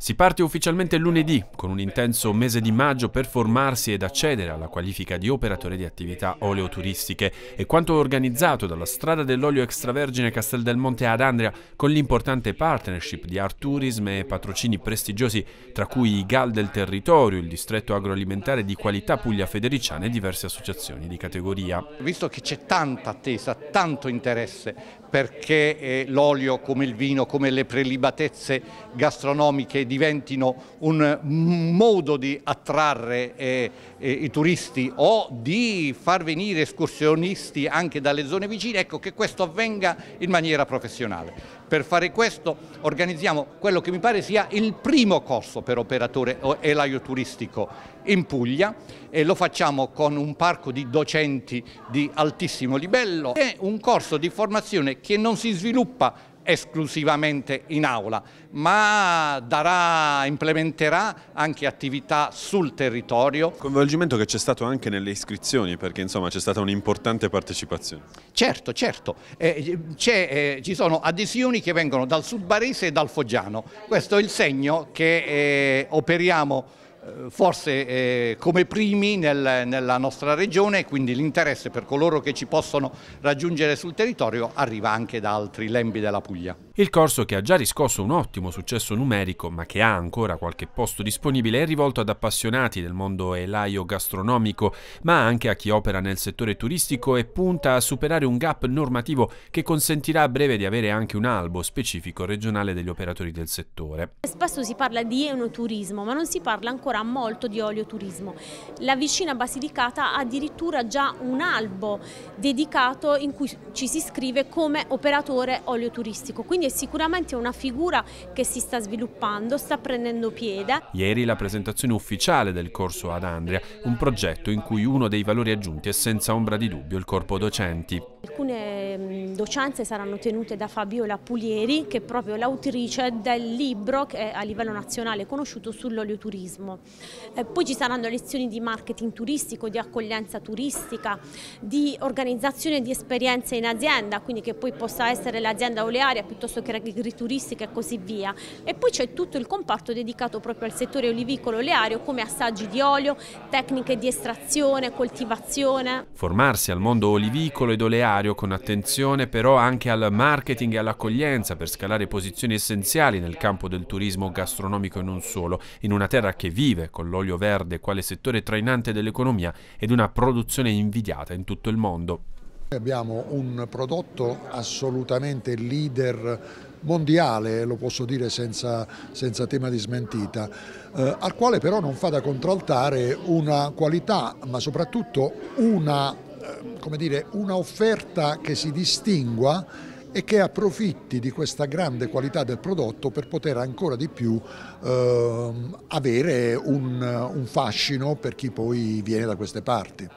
Si parte ufficialmente lunedì con un intenso mese di maggio per formarsi ed accedere alla qualifica di operatore di attività oleoturistiche e quanto organizzato dalla Strada dell'Olio Extravergine Castel del Monte ad Andria con l'importante partnership di Art Tourism e patrocini prestigiosi tra cui i GAL del territorio, il distretto agroalimentare di qualità Puglia Federiciana e diverse associazioni di categoria. Visto che c'è tanta attesa, tanto interesse perché eh, l'olio come il vino, come le prelibatezze gastronomiche diventino un modo di attrarre eh, eh, i turisti o di far venire escursionisti anche dalle zone vicine, ecco che questo avvenga in maniera professionale. Per fare questo organizziamo quello che mi pare sia il primo corso per operatore elaio turistico in Puglia e lo facciamo con un parco di docenti di altissimo livello. È un corso di formazione che non si sviluppa esclusivamente in aula, ma darà, implementerà anche attività sul territorio. Coinvolgimento che c'è stato anche nelle iscrizioni, perché insomma c'è stata un'importante partecipazione. Certo, certo, eh, eh, ci sono adesioni che vengono dal sud barese e dal foggiano, questo è il segno che eh, operiamo eh, forse eh, come primi nel, nella nostra regione, quindi l'interesse per coloro che ci possono raggiungere sul territorio arriva anche da altri lembi della Puglia. Il corso che ha già riscosso un ottimo successo numerico ma che ha ancora qualche posto disponibile è rivolto ad appassionati del mondo elaio gastronomico ma anche a chi opera nel settore turistico e punta a superare un gap normativo che consentirà a breve di avere anche un albo specifico regionale degli operatori del settore. Spesso si parla di enoturismo ma non si parla ancora molto di oleoturismo. La vicina Basilicata ha addirittura già un albo dedicato in cui ci si iscrive come operatore oleoturistico quindi è sicuramente una figura che si sta sviluppando, sta prendendo piede. Ieri la presentazione ufficiale del corso ad Andria, un progetto in cui uno dei valori aggiunti è senza ombra di dubbio il corpo docenti. Alcune docenze saranno tenute da Fabiola Pulieri che è proprio l'autrice del libro che è a livello nazionale conosciuto sull'olioturismo. Eh, poi ci saranno lezioni di marketing turistico, di accoglienza turistica, di organizzazione di esperienze in azienda, quindi che poi possa essere l'azienda olearia piuttosto che agrituristica e così via. E poi c'è tutto il comparto dedicato proprio al settore olivicolo oleario come assaggi di olio, tecniche di estrazione, coltivazione. Formarsi al mondo olivicolo ed oleario con attenzione però anche al marketing e all'accoglienza per scalare posizioni essenziali nel campo del turismo gastronomico e non solo, in una terra che vive con l'olio verde quale settore trainante dell'economia ed una produzione invidiata in tutto il mondo. Abbiamo un prodotto assolutamente leader mondiale, lo posso dire senza, senza tema di smentita, eh, al quale però non fa da contraltare una qualità, ma soprattutto una, eh, una offerta che si distingua e che approfitti di questa grande qualità del prodotto per poter ancora di più eh, avere un, un fascino per chi poi viene da queste parti.